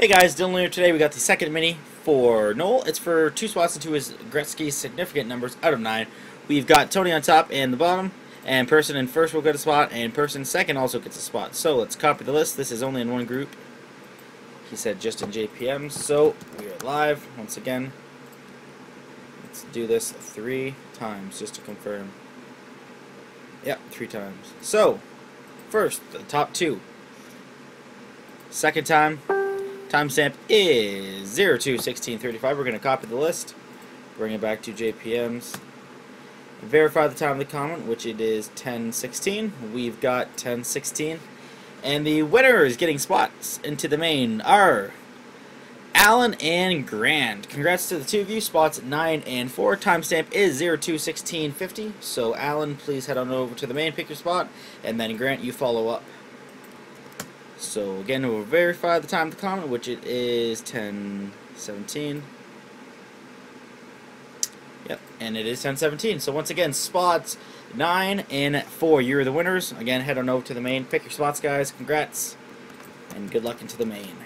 Hey guys, Dylan here. Today we got the second mini for Noel. It's for two spots into his Gretzky significant numbers out of nine. We've got Tony on top and the bottom, and person in first will get a spot, and person second also gets a spot. So let's copy the list. This is only in one group. He said just in JPM, so we are live once again. Let's do this three times just to confirm. Yep, three times. So, first, the top two. Second time, timestamp is 021635. We're going to copy the list, bring it back to JPMs, verify the time of the comment, which it is 1016. We've got 1016. And the winner is getting spots into the main are Alan and Grant. Congrats to the two of you. Spots 9 and 4. Timestamp is 021650. So, Alan, please head on over to the main, pick your spot, and then Grant, you follow up. So, again, we'll verify the time of the comment, which it is 1017. Yep, and it is 1017. So, once again, spots 9 and 4. You're the winners. Again, head on over to the main. Pick your spots, guys. Congrats. And good luck into the main.